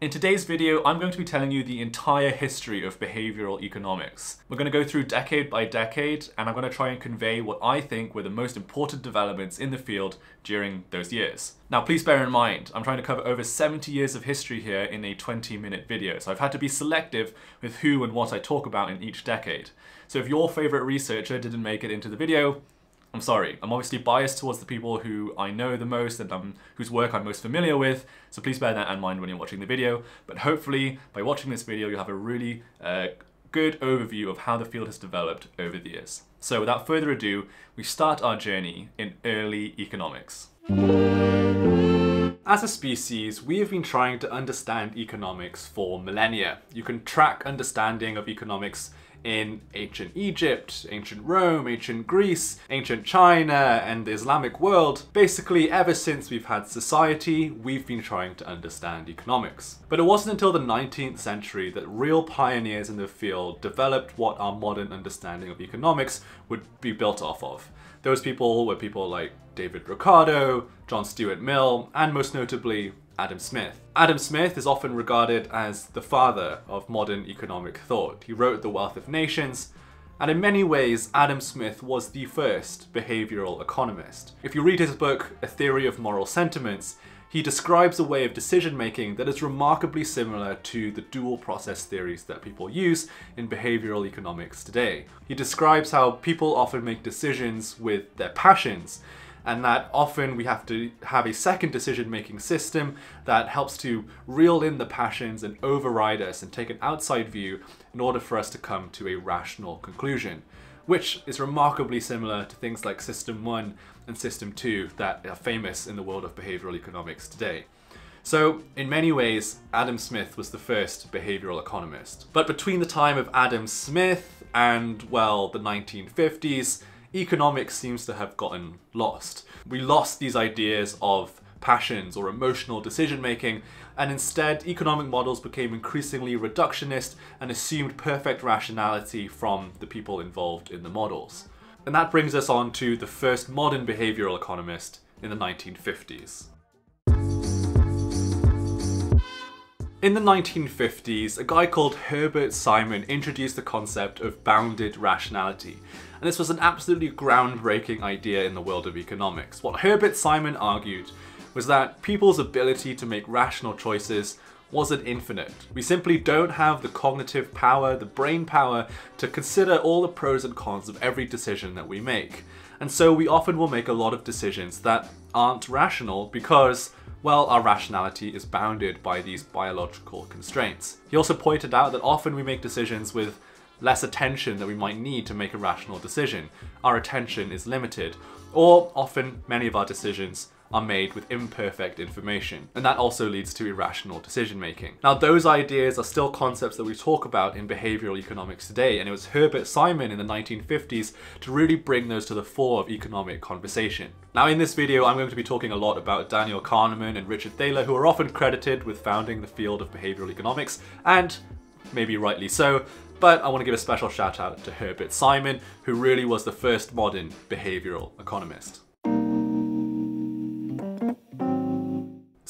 In today's video, I'm going to be telling you the entire history of behavioral economics. We're going to go through decade by decade, and I'm going to try and convey what I think were the most important developments in the field during those years. Now, please bear in mind, I'm trying to cover over 70 years of history here in a 20 minute video, so I've had to be selective with who and what I talk about in each decade. So if your favorite researcher didn't make it into the video, I'm sorry, I'm obviously biased towards the people who I know the most and um, whose work I'm most familiar with, so please bear that in mind when you're watching the video. But hopefully, by watching this video, you'll have a really uh, good overview of how the field has developed over the years. So without further ado, we start our journey in early economics. As a species, we have been trying to understand economics for millennia. You can track understanding of economics in ancient Egypt, ancient Rome, ancient Greece, ancient China, and the Islamic world. Basically, ever since we've had society, we've been trying to understand economics. But it wasn't until the 19th century that real pioneers in the field developed what our modern understanding of economics would be built off of. Those people were people like David Ricardo, John Stuart Mill, and most notably, Adam Smith. Adam Smith is often regarded as the father of modern economic thought. He wrote The Wealth of Nations, and in many ways, Adam Smith was the first behavioral economist. If you read his book, A Theory of Moral Sentiments, he describes a way of decision making that is remarkably similar to the dual process theories that people use in behavioral economics today. He describes how people often make decisions with their passions, and that often we have to have a second decision making system that helps to reel in the passions and override us and take an outside view in order for us to come to a rational conclusion, which is remarkably similar to things like System 1 and System 2 that are famous in the world of behavioral economics today. So, in many ways, Adam Smith was the first behavioral economist. But between the time of Adam Smith and, well, the 1950s, economics seems to have gotten lost. We lost these ideas of passions or emotional decision making, and instead economic models became increasingly reductionist and assumed perfect rationality from the people involved in the models. And that brings us on to the first modern behavioral economist in the 1950s. In the 1950s, a guy called Herbert Simon introduced the concept of bounded rationality, and this was an absolutely groundbreaking idea in the world of economics. What Herbert Simon argued was that people's ability to make rational choices wasn't infinite. We simply don't have the cognitive power, the brain power, to consider all the pros and cons of every decision that we make. And so we often will make a lot of decisions that aren't rational because well, our rationality is bounded by these biological constraints. He also pointed out that often we make decisions with less attention than we might need to make a rational decision. Our attention is limited, or often many of our decisions are made with imperfect information, and that also leads to irrational decision making. Now, those ideas are still concepts that we talk about in behavioral economics today, and it was Herbert Simon in the 1950s to really bring those to the fore of economic conversation. Now, in this video, I'm going to be talking a lot about Daniel Kahneman and Richard Thaler, who are often credited with founding the field of behavioral economics, and maybe rightly so, but I want to give a special shout out to Herbert Simon, who really was the first modern behavioral economist.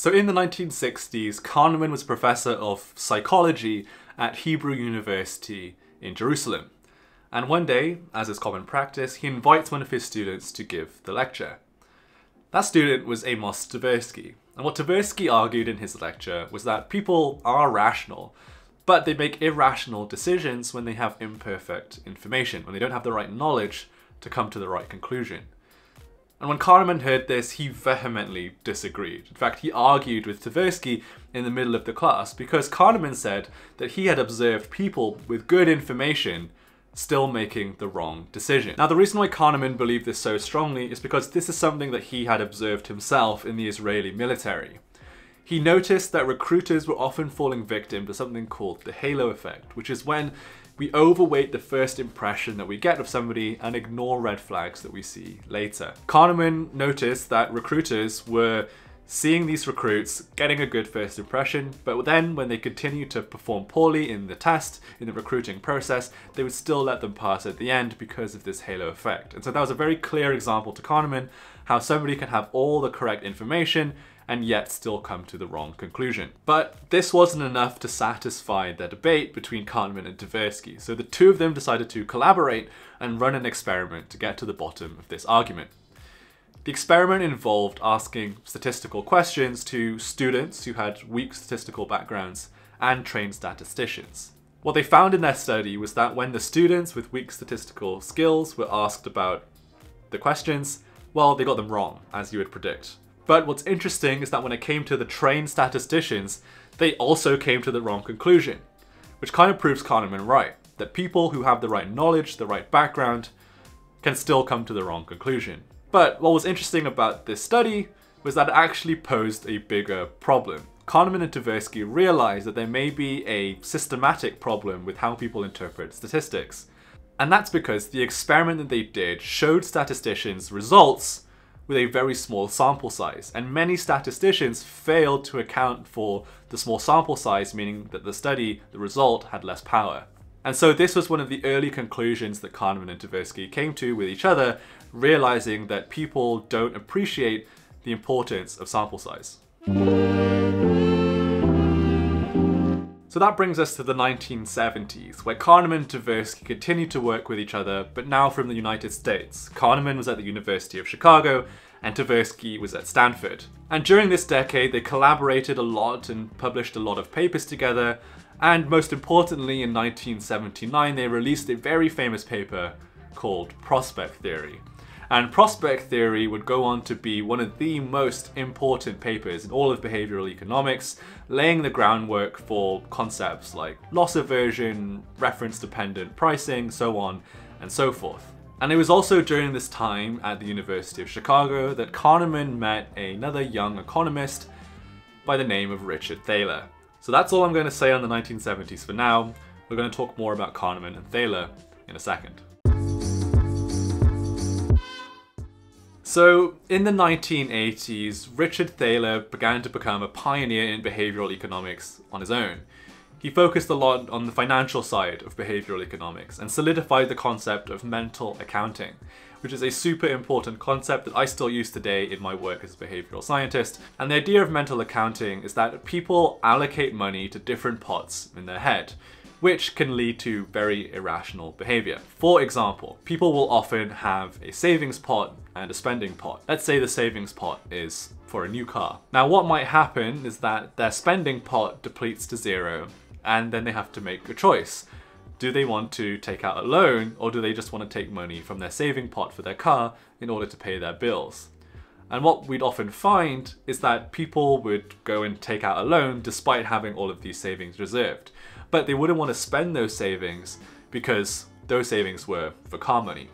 So in the 1960s, Kahneman was professor of psychology at Hebrew University in Jerusalem. And one day, as is common practice, he invites one of his students to give the lecture. That student was Amos Tversky. And what Tversky argued in his lecture was that people are rational, but they make irrational decisions when they have imperfect information, when they don't have the right knowledge to come to the right conclusion. And when Kahneman heard this, he vehemently disagreed. In fact, he argued with Tversky in the middle of the class because Kahneman said that he had observed people with good information still making the wrong decision. Now, the reason why Kahneman believed this so strongly is because this is something that he had observed himself in the Israeli military. He noticed that recruiters were often falling victim to something called the halo effect, which is when we overweight the first impression that we get of somebody and ignore red flags that we see later. Kahneman noticed that recruiters were seeing these recruits getting a good first impression, but then when they continued to perform poorly in the test, in the recruiting process, they would still let them pass at the end because of this halo effect. And so that was a very clear example to Kahneman how somebody can have all the correct information and yet still come to the wrong conclusion. But this wasn't enough to satisfy the debate between Kahneman and Tversky, so the two of them decided to collaborate and run an experiment to get to the bottom of this argument. The experiment involved asking statistical questions to students who had weak statistical backgrounds and trained statisticians. What they found in their study was that when the students with weak statistical skills were asked about the questions, well, they got them wrong, as you would predict. But what's interesting is that when it came to the trained statisticians, they also came to the wrong conclusion, which kind of proves Kahneman right, that people who have the right knowledge, the right background, can still come to the wrong conclusion. But what was interesting about this study was that it actually posed a bigger problem. Kahneman and Tversky realized that there may be a systematic problem with how people interpret statistics. And that's because the experiment that they did showed statisticians results with a very small sample size, and many statisticians failed to account for the small sample size, meaning that the study, the result, had less power. And so this was one of the early conclusions that Kahneman and Tversky came to with each other, realizing that people don't appreciate the importance of sample size. So that brings us to the 1970s, where Kahneman and Tversky continued to work with each other, but now from the United States. Kahneman was at the University of Chicago, and Tversky was at Stanford. And during this decade, they collaborated a lot and published a lot of papers together, and most importantly, in 1979, they released a very famous paper called Prospect Theory. And prospect theory would go on to be one of the most important papers in all of behavioral economics, laying the groundwork for concepts like loss aversion, reference dependent pricing, so on and so forth. And it was also during this time at the University of Chicago that Kahneman met another young economist by the name of Richard Thaler. So that's all I'm going to say on the 1970s for now. We're going to talk more about Kahneman and Thaler in a second. So, in the 1980s, Richard Thaler began to become a pioneer in behavioral economics on his own. He focused a lot on the financial side of behavioral economics and solidified the concept of mental accounting, which is a super important concept that I still use today in my work as a behavioral scientist. And the idea of mental accounting is that people allocate money to different pots in their head which can lead to very irrational behavior. For example, people will often have a savings pot and a spending pot. Let's say the savings pot is for a new car. Now what might happen is that their spending pot depletes to zero and then they have to make a choice. Do they want to take out a loan or do they just want to take money from their saving pot for their car in order to pay their bills? And what we'd often find is that people would go and take out a loan despite having all of these savings reserved but they wouldn't want to spend those savings because those savings were for car money.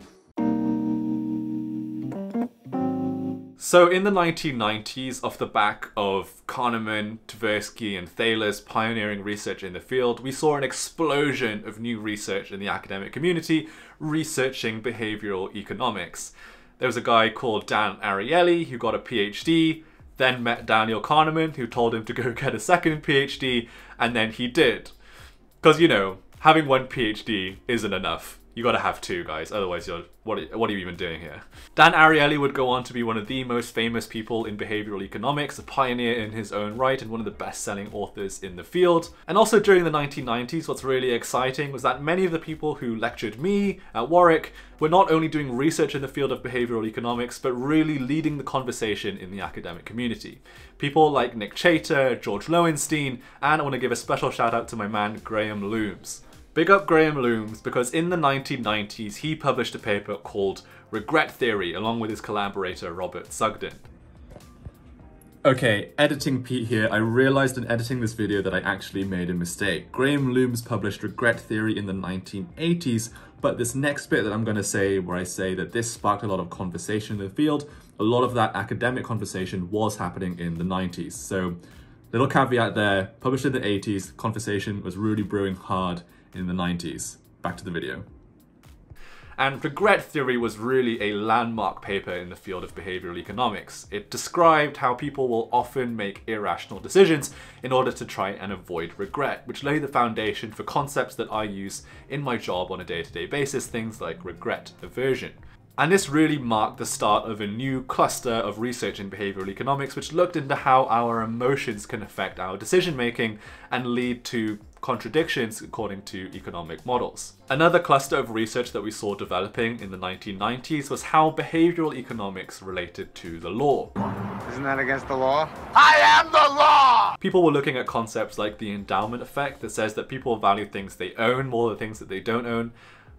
So in the 1990s, off the back of Kahneman, Tversky and Thaler's pioneering research in the field, we saw an explosion of new research in the academic community researching behavioral economics. There was a guy called Dan Ariely who got a PhD, then met Daniel Kahneman who told him to go get a second PhD, and then he did. Because, you know, having one PhD isn't enough. You gotta have two, guys, otherwise you're, what are, what are you even doing here? Dan Ariely would go on to be one of the most famous people in behavioral economics, a pioneer in his own right and one of the best-selling authors in the field. And also during the 1990s, what's really exciting was that many of the people who lectured me at Warwick were not only doing research in the field of behavioral economics, but really leading the conversation in the academic community. People like Nick Chater, George Loewenstein, and I want to give a special shout out to my man Graham Loomes. Big up Graham Loomes because in the 1990s he published a paper called Regret Theory along with his collaborator Robert Sugden. Okay, editing Pete here. I realized in editing this video that I actually made a mistake. Graham Loomes published Regret Theory in the 1980s, but this next bit that I'm going to say, where I say that this sparked a lot of conversation in the field, a lot of that academic conversation was happening in the 90s. So, little caveat there, published in the 80s, conversation was really brewing hard in the 90s. Back to the video. And regret theory was really a landmark paper in the field of behavioral economics. It described how people will often make irrational decisions in order to try and avoid regret, which laid the foundation for concepts that I use in my job on a day-to-day -day basis, things like regret aversion. And this really marked the start of a new cluster of research in behavioral economics, which looked into how our emotions can affect our decision making and lead to contradictions according to economic models. Another cluster of research that we saw developing in the 1990s was how behavioral economics related to the law. Isn't that against the law? I am the law! People were looking at concepts like the endowment effect that says that people value things they own more than things that they don't own,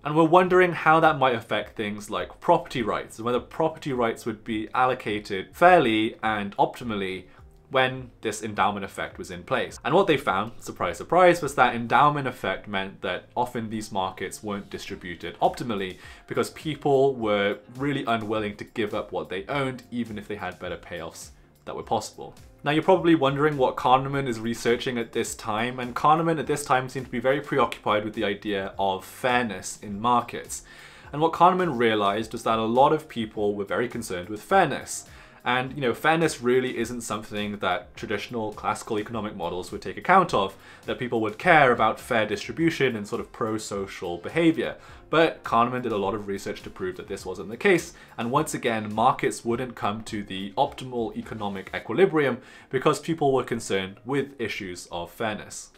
and we're wondering how that might affect things like property rights and whether property rights would be allocated fairly and optimally when this endowment effect was in place. And what they found, surprise, surprise, was that endowment effect meant that often these markets weren't distributed optimally because people were really unwilling to give up what they owned even if they had better payoffs that were possible. Now you're probably wondering what Kahneman is researching at this time, and Kahneman at this time seemed to be very preoccupied with the idea of fairness in markets. And what Kahneman realized was that a lot of people were very concerned with fairness. And you know, fairness really isn't something that traditional classical economic models would take account of, that people would care about fair distribution and sort of pro-social behavior. But Kahneman did a lot of research to prove that this wasn't the case, and once again, markets wouldn't come to the optimal economic equilibrium because people were concerned with issues of fairness.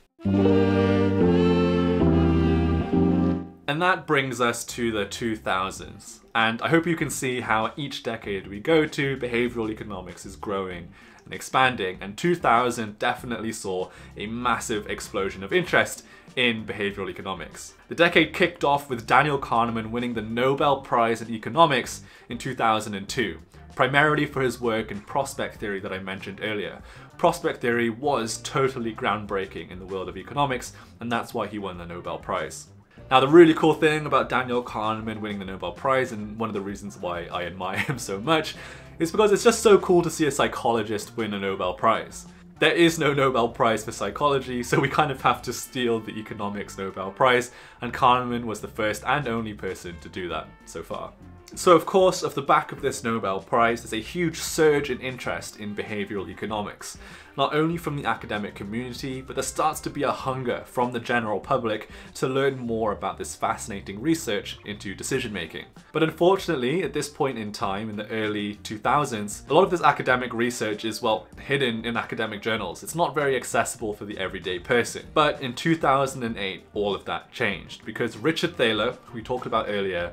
And that brings us to the 2000s. And I hope you can see how each decade we go to, behavioral economics is growing and expanding. And 2000 definitely saw a massive explosion of interest in behavioral economics. The decade kicked off with Daniel Kahneman winning the Nobel Prize in Economics in 2002 primarily for his work in prospect theory that I mentioned earlier. Prospect theory was totally groundbreaking in the world of economics, and that's why he won the Nobel Prize. Now, the really cool thing about Daniel Kahneman winning the Nobel Prize, and one of the reasons why I admire him so much, is because it's just so cool to see a psychologist win a Nobel Prize. There is no Nobel Prize for psychology, so we kind of have to steal the economics Nobel Prize, and Kahneman was the first and only person to do that so far. So of course, off the back of this Nobel Prize, there's a huge surge in interest in behavioural economics, not only from the academic community, but there starts to be a hunger from the general public to learn more about this fascinating research into decision making. But unfortunately, at this point in time, in the early 2000s, a lot of this academic research is, well, hidden in academic journals. It's not very accessible for the everyday person. But in 2008, all of that changed, because Richard Thaler, who we talked about earlier,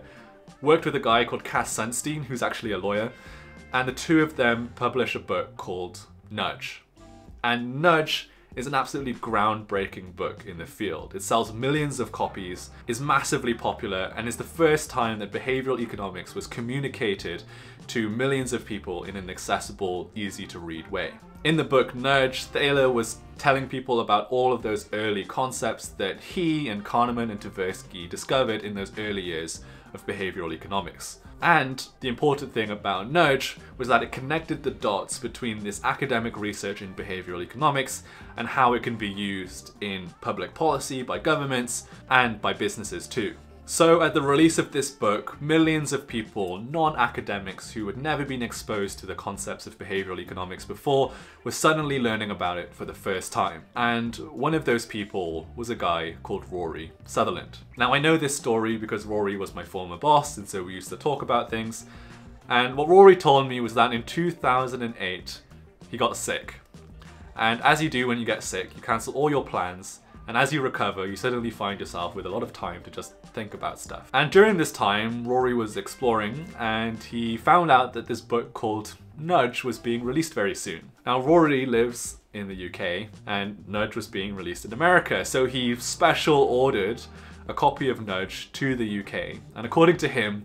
worked with a guy called Cass Sunstein, who's actually a lawyer, and the two of them publish a book called Nudge. And Nudge is an absolutely groundbreaking book in the field. It sells millions of copies, is massively popular, and is the first time that behavioral economics was communicated to millions of people in an accessible, easy to read way. In the book Nudge, Thaler was telling people about all of those early concepts that he and Kahneman and Tversky discovered in those early years of behavioral economics. And the important thing about Nudge was that it connected the dots between this academic research in behavioral economics and how it can be used in public policy by governments and by businesses too. So at the release of this book, millions of people, non-academics who had never been exposed to the concepts of behavioral economics before, were suddenly learning about it for the first time. And one of those people was a guy called Rory Sutherland. Now I know this story because Rory was my former boss and so we used to talk about things. And what Rory told me was that in 2008, he got sick. And as you do when you get sick, you cancel all your plans and as you recover, you suddenly find yourself with a lot of time to just think about stuff. And during this time, Rory was exploring and he found out that this book called Nudge was being released very soon. Now, Rory lives in the UK and Nudge was being released in America, so he special ordered a copy of Nudge to the UK. And according to him,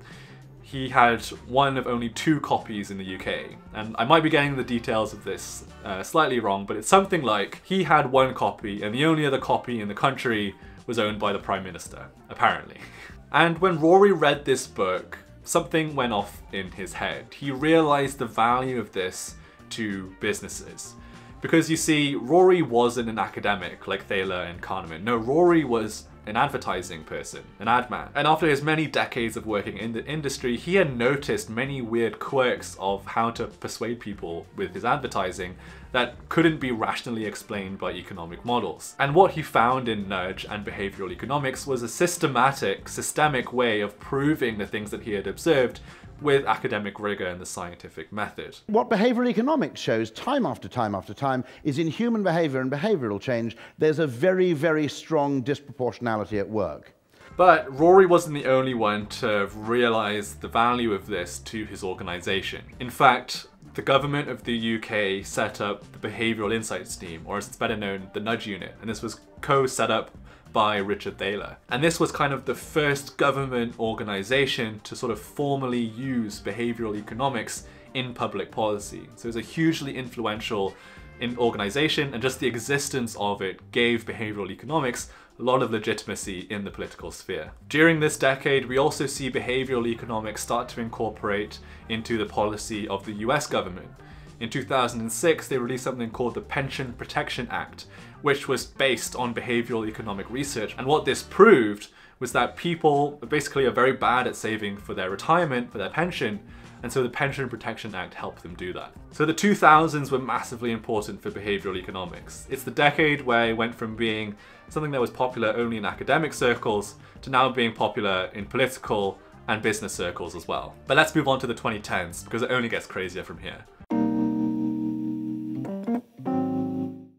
he had one of only two copies in the UK. And I might be getting the details of this uh, slightly wrong, but it's something like he had one copy and the only other copy in the country was owned by the Prime Minister, apparently. And when Rory read this book, something went off in his head. He realized the value of this to businesses. Because you see, Rory wasn't an academic like Thaler and Kahneman. No, Rory was an advertising person, an ad man. And after his many decades of working in the industry, he had noticed many weird quirks of how to persuade people with his advertising that couldn't be rationally explained by economic models. And what he found in nudge and behavioral economics was a systematic, systemic way of proving the things that he had observed with academic rigor and the scientific method. What behavioral economics shows time after time after time is in human behavior and behavioral change, there's a very, very strong disproportionality at work. But Rory wasn't the only one to realize the value of this to his organization. In fact, the government of the UK set up the Behavioural Insights Team, or as it's better known, the Nudge Unit, and this was co-set up by Richard Thaler. And this was kind of the first government organization to sort of formally use behavioral economics in public policy. So it was a hugely influential in organization and just the existence of it gave behavioral economics a lot of legitimacy in the political sphere. During this decade, we also see behavioral economics start to incorporate into the policy of the US government. In 2006, they released something called the Pension Protection Act, which was based on behavioral economic research. And what this proved was that people basically are very bad at saving for their retirement, for their pension, and so the Pension Protection Act helped them do that. So the 2000s were massively important for behavioral economics. It's the decade where it went from being something that was popular only in academic circles to now being popular in political and business circles as well. But let's move on to the 2010s because it only gets crazier from here.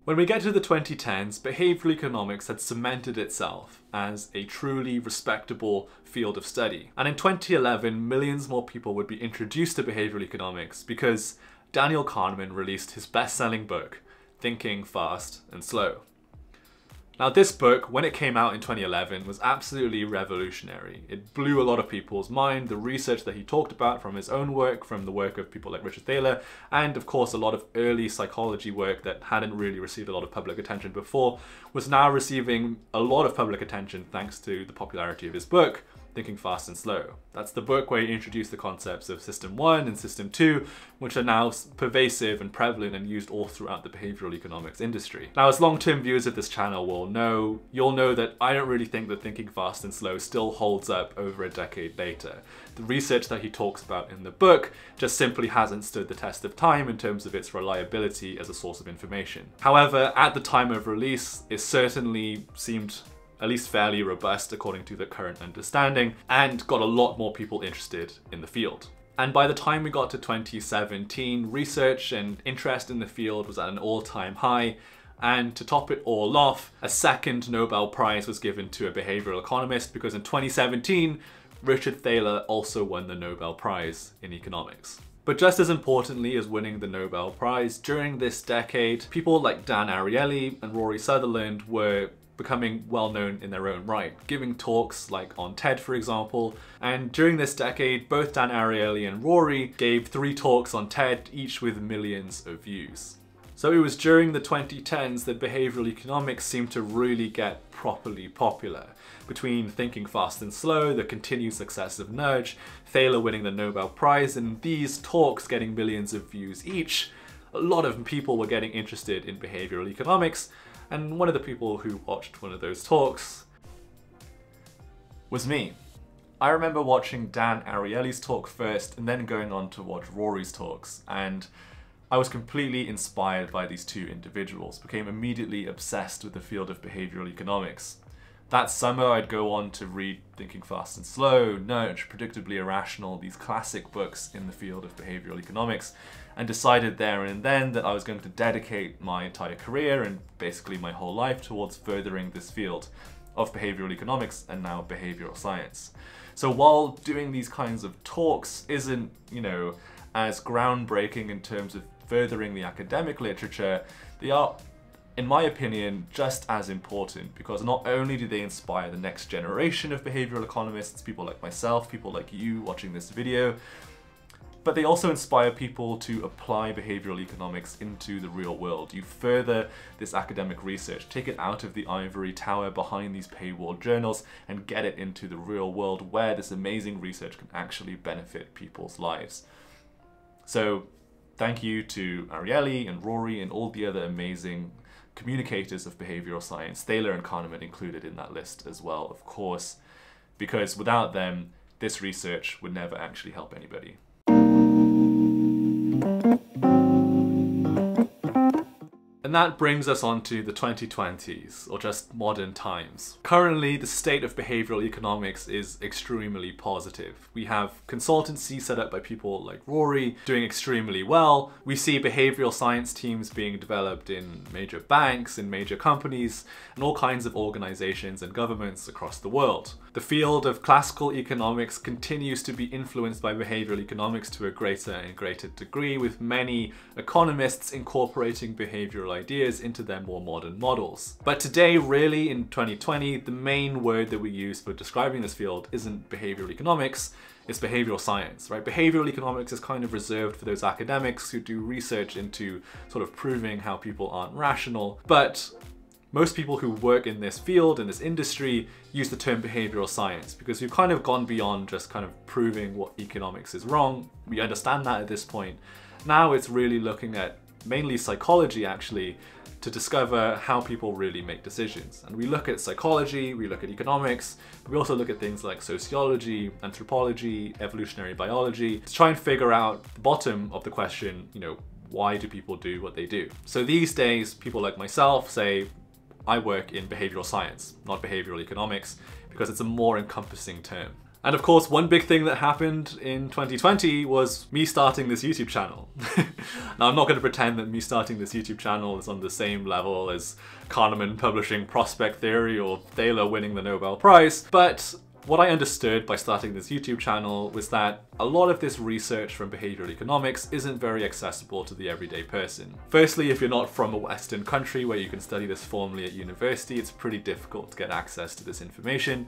When we get to the 2010s, behavioral economics had cemented itself as a truly respectable field of study. And in 2011, millions more people would be introduced to behavioral economics because Daniel Kahneman released his best-selling book, Thinking Fast and Slow. Now this book, when it came out in 2011, was absolutely revolutionary. It blew a lot of people's mind, the research that he talked about from his own work, from the work of people like Richard Thaler, and of course a lot of early psychology work that hadn't really received a lot of public attention before, was now receiving a lot of public attention thanks to the popularity of his book, Thinking Fast and Slow. That's the book where he introduced the concepts of System 1 and System 2, which are now pervasive and prevalent and used all throughout the behavioral economics industry. Now, as long-term viewers of this channel will know, you'll know that I don't really think that Thinking Fast and Slow still holds up over a decade later. The research that he talks about in the book just simply hasn't stood the test of time in terms of its reliability as a source of information. However, at the time of release, it certainly seemed at least fairly robust according to the current understanding, and got a lot more people interested in the field. And by the time we got to 2017, research and interest in the field was at an all-time high, and to top it all off, a second Nobel Prize was given to a behavioral economist because in 2017, Richard Thaler also won the Nobel Prize in economics. But just as importantly as winning the Nobel Prize, during this decade, people like Dan Ariely and Rory Sutherland were becoming well known in their own right, giving talks like on TED for example. And during this decade, both Dan Ariely and Rory gave three talks on TED, each with millions of views. So it was during the 2010s that behavioral economics seemed to really get properly popular. Between Thinking Fast and Slow, the continued success of Nudge, Thaler winning the Nobel Prize, and these talks getting millions of views each, a lot of people were getting interested in behavioral economics, and one of the people who watched one of those talks was me. I remember watching Dan Ariely's talk first and then going on to watch Rory's talks and I was completely inspired by these two individuals, became immediately obsessed with the field of behavioral economics. That summer I'd go on to read Thinking Fast and Slow, Nudge, Predictably Irrational, these classic books in the field of behavioral economics, and decided there and then that I was going to dedicate my entire career and basically my whole life towards furthering this field of behavioral economics and now behavioral science. So while doing these kinds of talks isn't, you know, as groundbreaking in terms of furthering the academic literature, they are in my opinion, just as important because not only do they inspire the next generation of behavioral economists, people like myself, people like you watching this video, but they also inspire people to apply behavioral economics into the real world. You further this academic research, take it out of the ivory tower behind these paywall journals and get it into the real world where this amazing research can actually benefit people's lives. So thank you to Ariely and Rory and all the other amazing communicators of behavioral science, Thaler and Kahneman included in that list as well, of course, because without them, this research would never actually help anybody. And that brings us on to the 2020s, or just modern times. Currently, the state of behavioral economics is extremely positive. We have consultancy set up by people like Rory doing extremely well. We see behavioral science teams being developed in major banks, in major companies, and all kinds of organizations and governments across the world. The field of classical economics continues to be influenced by behavioral economics to a greater and greater degree, with many economists incorporating behavioral ideas into their more modern models. But today, really in 2020, the main word that we use for describing this field isn't behavioral economics, it's behavioral science, right? Behavioral economics is kind of reserved for those academics who do research into sort of proving how people aren't rational. But most people who work in this field, in this industry, use the term behavioral science because we've kind of gone beyond just kind of proving what economics is wrong. We understand that at this point. Now it's really looking at mainly psychology actually, to discover how people really make decisions. And we look at psychology, we look at economics, we also look at things like sociology, anthropology, evolutionary biology, to try and figure out the bottom of the question, you know, why do people do what they do? So these days, people like myself say, I work in behavioral science, not behavioral economics, because it's a more encompassing term. And of course, one big thing that happened in 2020 was me starting this YouTube channel. now, I'm not going to pretend that me starting this YouTube channel is on the same level as Kahneman publishing Prospect Theory or Thaler winning the Nobel Prize, but what I understood by starting this YouTube channel was that a lot of this research from behavioral economics isn't very accessible to the everyday person. Firstly, if you're not from a Western country where you can study this formally at university, it's pretty difficult to get access to this information.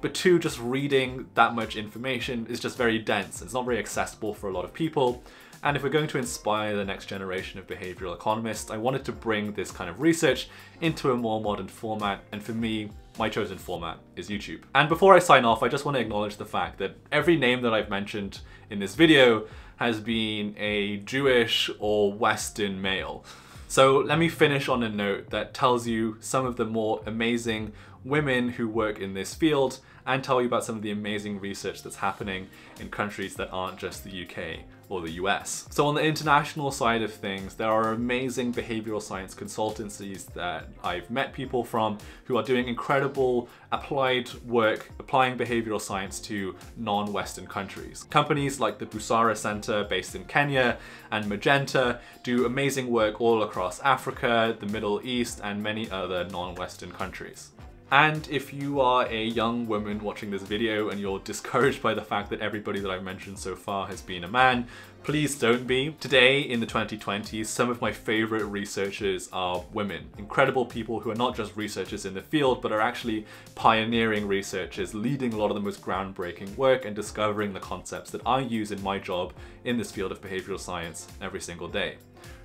But two, just reading that much information is just very dense. It's not very accessible for a lot of people. And if we're going to inspire the next generation of behavioral economists, I wanted to bring this kind of research into a more modern format. And for me, my chosen format is YouTube. And before I sign off, I just want to acknowledge the fact that every name that I've mentioned in this video has been a Jewish or Western male. So let me finish on a note that tells you some of the more amazing women who work in this field and tell you about some of the amazing research that's happening in countries that aren't just the UK or the US. So on the international side of things, there are amazing behavioral science consultancies that I've met people from who are doing incredible applied work applying behavioral science to non-Western countries. Companies like the Busara Center based in Kenya and Magenta do amazing work all across Africa, the Middle East, and many other non-Western countries. And if you are a young woman watching this video and you're discouraged by the fact that everybody that I've mentioned so far has been a man, please don't be. Today in the 2020s, some of my favorite researchers are women. Incredible people who are not just researchers in the field, but are actually pioneering researchers, leading a lot of the most groundbreaking work and discovering the concepts that I use in my job in this field of behavioral science every single day.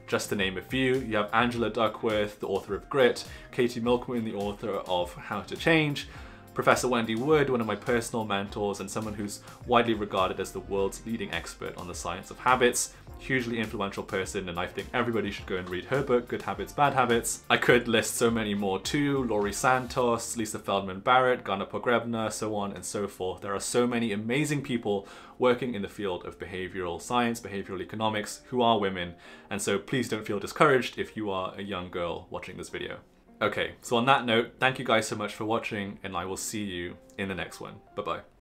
Just to name a few, you have Angela Duckworth, the author of Grit, Katie Milkman, the author of How to Change, Professor Wendy Wood, one of my personal mentors and someone who's widely regarded as the world's leading expert on the science of habits, hugely influential person and I think everybody should go and read her book, Good Habits, Bad Habits. I could list so many more too, Laurie Santos, Lisa Feldman Barrett, Ganna Pogrebna, so on and so forth. There are so many amazing people working in the field of behavioral science, behavioral economics, who are women, and so please don't feel discouraged if you are a young girl watching this video. Okay, so on that note, thank you guys so much for watching, and I will see you in the next one. Bye-bye.